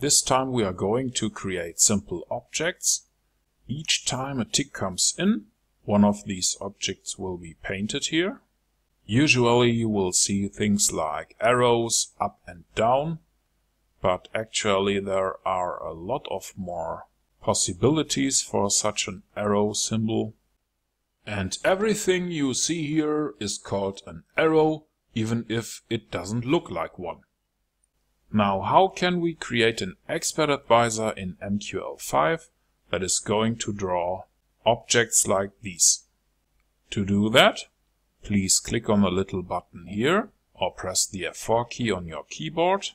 This time we are going to create simple objects. Each time a tick comes in, one of these objects will be painted here. Usually you will see things like arrows up and down, but actually there are a lot of more possibilities for such an arrow symbol. And everything you see here is called an arrow, even if it doesn't look like one. Now, how can we create an expert advisor in MQL5 that is going to draw objects like these? To do that, please click on the little button here or press the F4 key on your keyboard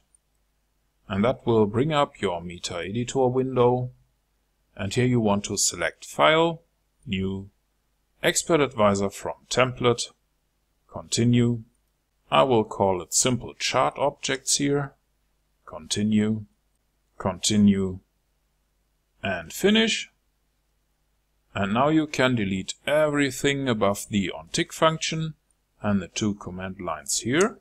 and that will bring up your MetaEditor window and here you want to select File, New, Expert Advisor from Template, Continue. I will call it Simple Chart Objects here continue, continue, and finish. And now you can delete everything above the onTick function and the two command lines here.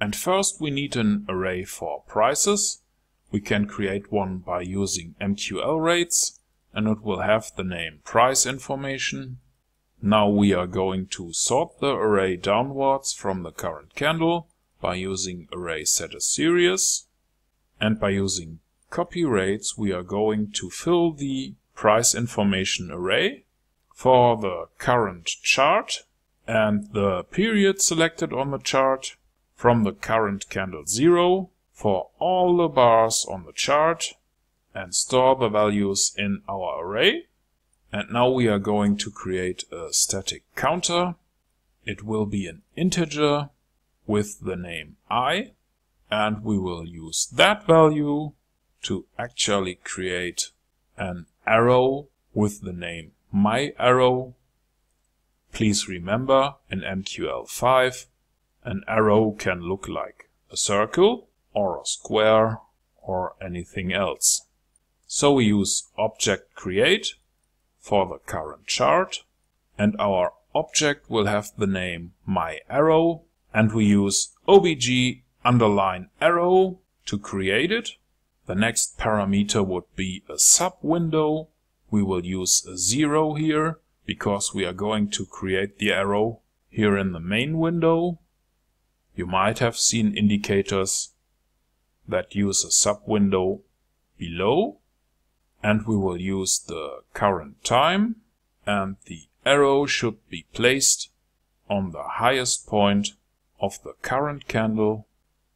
And first we need an array for prices. We can create one by using MQL rates and it will have the name price information. Now we are going to sort the array downwards from the current candle by using array set as series. And by using copy rates, we are going to fill the price information array for the current chart and the period selected on the chart from the current candle 0 for all the bars on the chart and store the values in our array. And now we are going to create a static counter. It will be an integer with the name i and we will use that value to actually create an arrow with the name my arrow. Please remember in MQL5 an arrow can look like a circle or a square or anything else. So we use object create for the current chart and our object will have the name my arrow and we use obj underline arrow to create it. The next parameter would be a sub window. We will use a zero here because we are going to create the arrow here in the main window. You might have seen indicators that use a sub window below and we will use the current time and the arrow should be placed on the highest point of the current candle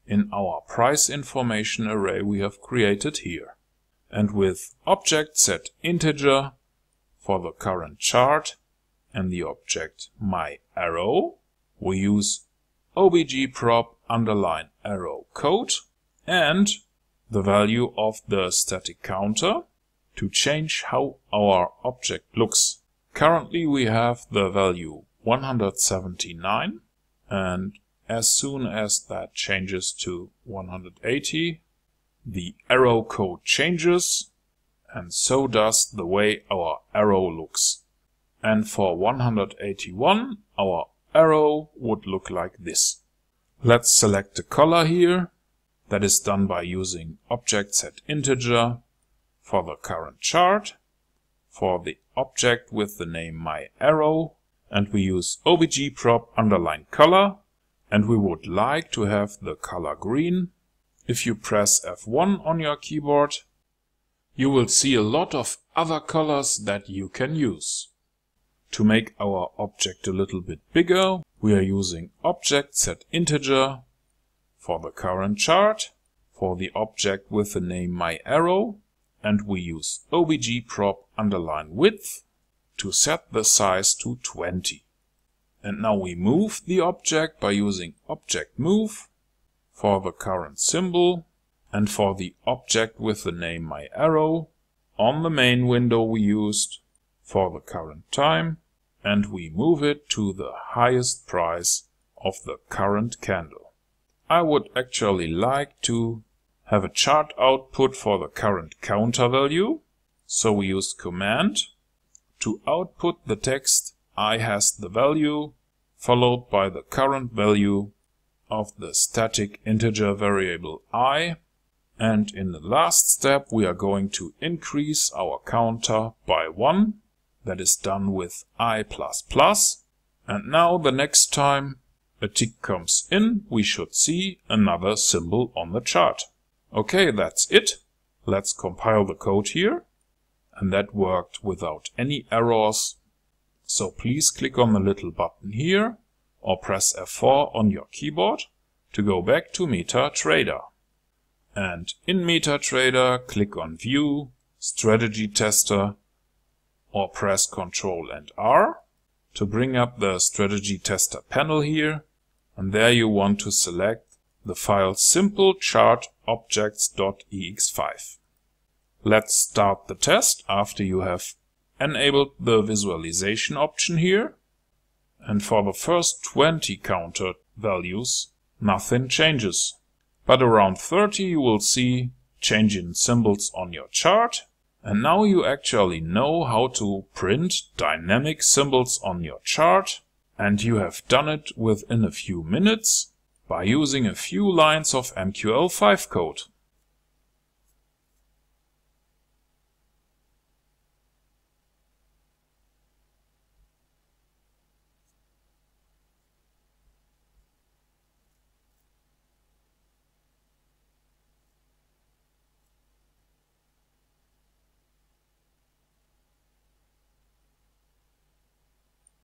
in our price information array we have created here. And with object set integer for the current chart and the object my arrow, we use obj prop underline arrow code and the value of the static counter to change how our object looks. Currently we have the value 179 and as soon as that changes to 180, the arrow code changes and so does the way our arrow looks. And for 181, our arrow would look like this. Let's select the color here. That is done by using object set integer for the current chart, for the object with the name my arrow, and we use obj prop underline color and we would like to have the color green. If you press F1 on your keyboard, you will see a lot of other colors that you can use. To make our object a little bit bigger, we are using object set integer for the current chart, for the object with the name my arrow, and we use obj prop underline width to set the size to 20. And now we move the object by using object move for the current symbol and for the object with the name my arrow on the main window we used for the current time and we move it to the highest price of the current candle. I would actually like to have a chart output for the current counter value. So we use command to output the text i has the value followed by the current value of the static integer variable i And in the last step, we are going to increase our counter by 1. That is done with i++. And now the next time a tick comes in, we should see another symbol on the chart. Okay, that's it. Let's compile the code here. And that worked without any errors. So please click on the little button here or press F4 on your keyboard to go back to MetaTrader. And in MetaTrader, click on View, Strategy Tester, or press Ctrl and R to bring up the Strategy Tester panel here. And there you want to select the file simplechartobjects.ex5. Let's start the test after you have enabled the visualization option here. And for the first 20 counter values, nothing changes. But around 30 you will see change in symbols on your chart. And now you actually know how to print dynamic symbols on your chart. And you have done it within a few minutes by using a few lines of MQL5 code.